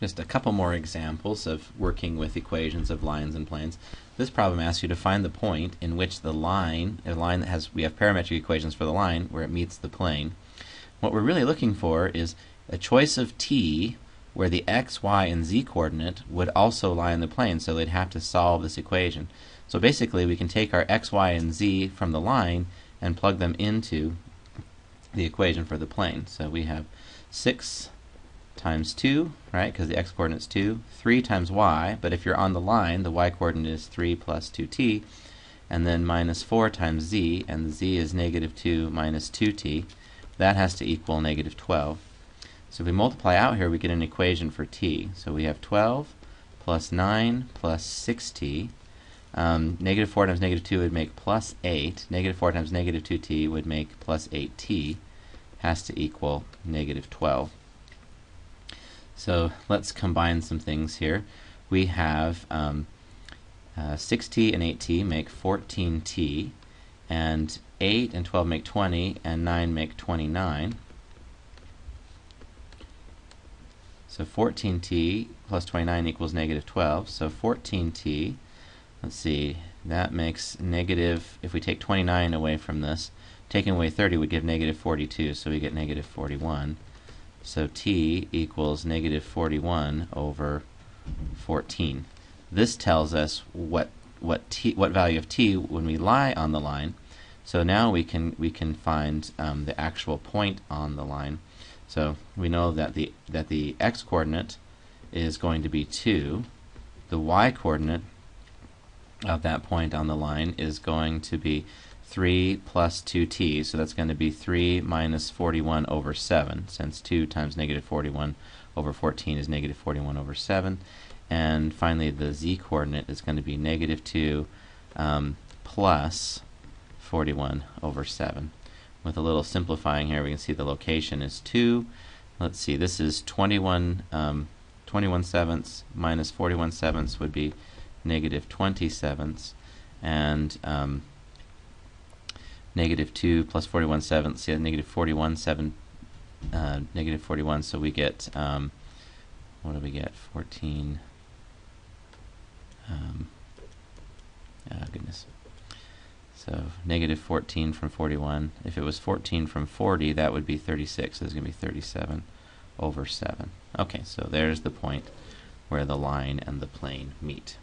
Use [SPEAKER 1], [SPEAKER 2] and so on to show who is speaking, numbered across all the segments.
[SPEAKER 1] Just a couple more examples of working with equations of lines and planes. This problem asks you to find the point in which the line, a line that has, we have parametric equations for the line where it meets the plane. What we're really looking for is a choice of t where the x, y, and z coordinate would also lie in the plane, so they'd have to solve this equation. So basically, we can take our x, y, and z from the line and plug them into the equation for the plane. So we have 6 times 2, right, because the x-coordinate is 2, 3 times y, but if you're on the line, the y-coordinate is 3 plus 2t, and then minus 4 times z, and z is negative 2 minus 2t. That has to equal negative 12. So if we multiply out here, we get an equation for t. So we have 12 plus 9 plus 6t. Um, negative 4 times negative 2 would make plus 8. Negative 4 times negative 2t would make plus 8t. Has to equal negative 12. So let's combine some things here. We have um, uh, 6t and 8t make 14t, and 8 and 12 make 20, and 9 make 29. So 14t plus 29 equals negative 12. So 14t, let's see, that makes negative, if we take 29 away from this, taking away 30 would give negative 42, so we get negative 41. So t equals negative 41 over 14. This tells us what what t what value of t when we lie on the line. So now we can we can find um, the actual point on the line. So we know that the that the x coordinate is going to be 2. The y coordinate of that point on the line is going to be 3 plus 2t, so that's going to be 3 minus 41 over 7, since 2 times negative 41 over 14 is negative 41 over 7. And finally, the z-coordinate is going to be negative 2 um, plus 41 over 7. With a little simplifying here, we can see the location is 2. Let's see, this is 21, um, 21 sevenths minus 41 sevenths would be negative 20 sevenths. And um, negative 2 plus 41 sevenths, yeah, negative 41 7, uh, negative 41, so we get, um, what do we get, 14, um, oh goodness, so negative 14 from 41, if it was 14 from 40, that would be 36, so it's going to be 37 over 7. Okay, so there's the point where the line and the plane meet.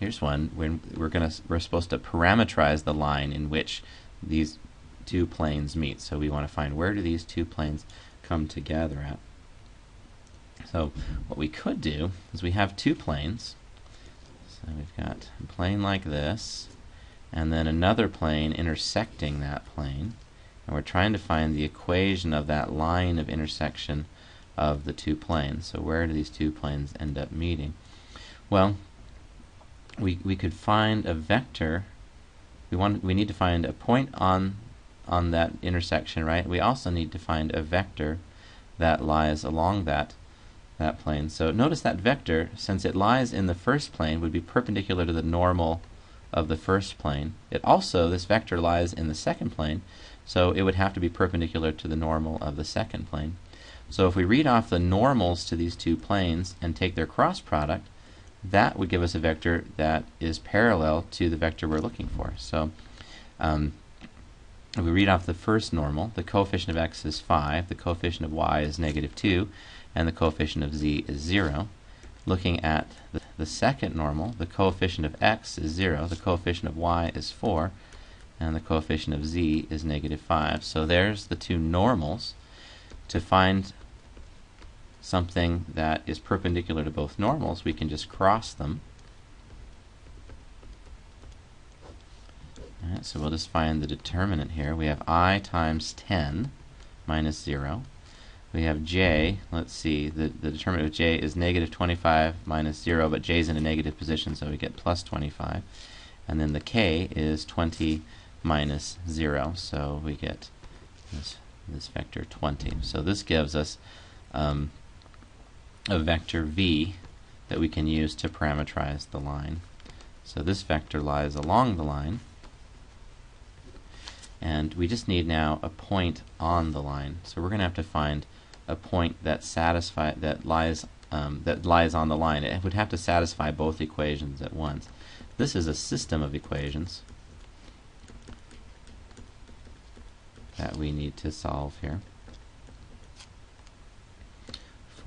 [SPEAKER 1] Here's one when we're to we're supposed to parameterize the line in which these two planes meet. So we want to find where do these two planes come together at. So what we could do is we have two planes. So we've got a plane like this, and then another plane intersecting that plane. And we're trying to find the equation of that line of intersection of the two planes. So where do these two planes end up meeting? Well, we, we could find a vector. We want we need to find a point on on that intersection, right? We also need to find a vector that lies along that that plane. So notice that vector, since it lies in the first plane, would be perpendicular to the normal of the first plane. It also, this vector lies in the second plane, so it would have to be perpendicular to the normal of the second plane. So if we read off the normals to these two planes and take their cross product, that would give us a vector that is parallel to the vector we're looking for. So um, if we read off the first normal, the coefficient of x is 5, the coefficient of y is negative 2, and the coefficient of z is 0. Looking at the, the second normal, the coefficient of x is 0, the coefficient of y is 4, and the coefficient of z is negative 5. So there's the two normals. To find something that is perpendicular to both normals, we can just cross them. So we'll just find the determinant here. We have i times 10 minus 0. We have j, let's see, the, the determinant of j is negative 25 minus 0, but j is in a negative position, so we get plus 25. And then the k is 20 minus 0, so we get this, this vector 20. So this gives us um, a vector v that we can use to parameterize the line. So this vector lies along the line, and we just need now a point on the line. So we're going to have to find a point that satisfy that lies um, that lies on the line. It would have to satisfy both equations at once. This is a system of equations that we need to solve here.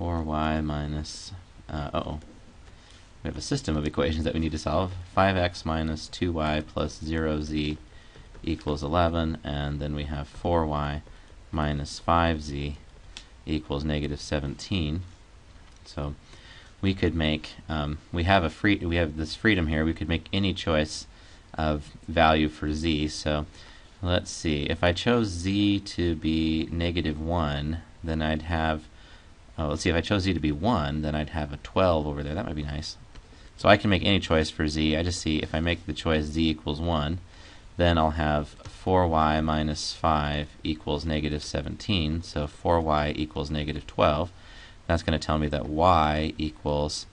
[SPEAKER 1] 4y minus, uh, uh oh we have a system of equations that we need to solve. 5x minus 2y plus 0z equals 11, and then we have 4y minus 5z equals negative 17. So we could make, um, we have a free, we have this freedom here. We could make any choice of value for z. So let's see. If I chose z to be negative 1, then I'd have, oh, let's see. If I chose z to be 1, then I'd have a 12 over there. That might be nice. So I can make any choice for z. I just see if I make the choice z equals 1, then I'll have 4y minus 5 equals negative 17. So 4y equals negative 12. That's going to tell me that y equals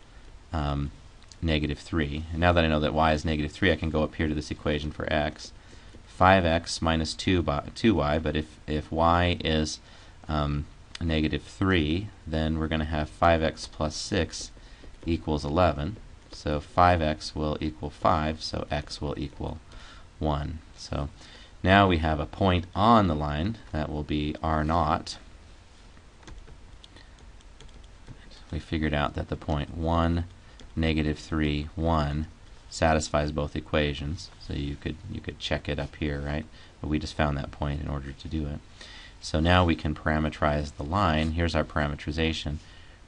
[SPEAKER 1] um, negative 3. And now that I know that y is negative 3, I can go up here to this equation for x. 5x minus 2 by, 2y, but if, if y is um, negative 3, then we're going to have 5x plus 6 equals 11. So 5x will equal 5, so x will equal 1. So now we have a point on the line that will be r naught. We figured out that the point 1, negative 3, 1 satisfies both equations. So you could you could check it up here, right? But we just found that point in order to do it. So now we can parameterize the line. Here's our parameterization.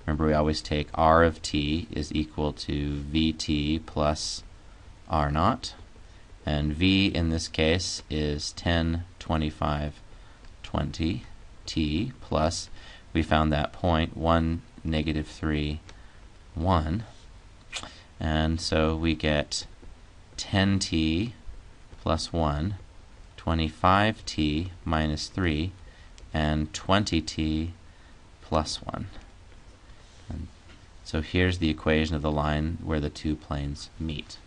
[SPEAKER 1] Remember, we always take r of t is equal to vt plus r naught. And v in this case is 10, 25, 20 t plus, we found that point, 1, negative 3, 1. And so we get 10t plus 1, 25t minus 3, and 20t plus 1. So here's the equation of the line where the two planes meet.